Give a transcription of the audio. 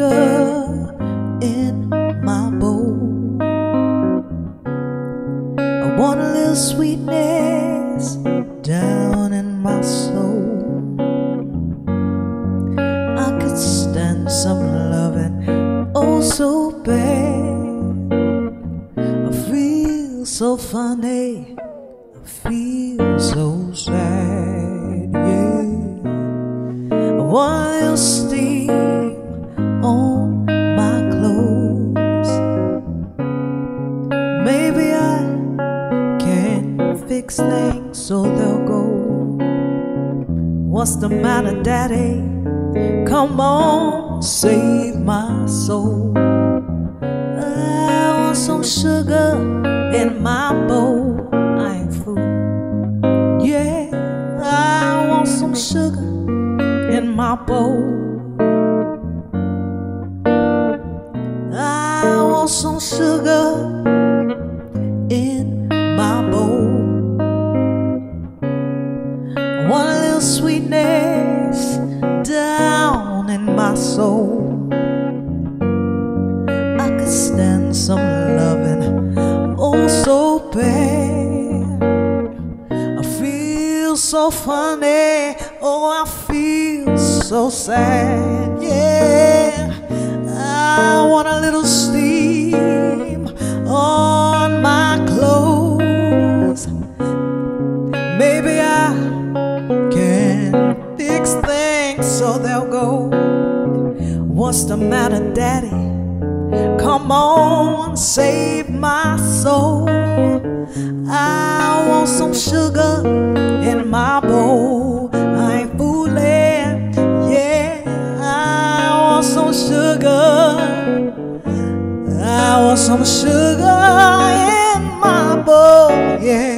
in my bowl. I want a little sweetness down in my soul. I could stand some loving, oh so bad. I feel so funny, I feel so sad. Yeah, I want a little steam. So they'll go. What's the matter, Daddy? Come on, save my soul. I want some sugar in my bowl. I ain't fool. Yeah, I want some sugar in my bowl. I want some sugar Stand some loving, oh so bad. I feel so funny, oh I feel so sad, yeah. I want a little steam on my clothes. Maybe I can fix things so they'll go. What's the matter, Daddy? Come on, save my soul. I want some sugar in my bowl. I ain't fooling, yeah. I want some sugar. I want some sugar in my bowl, yeah.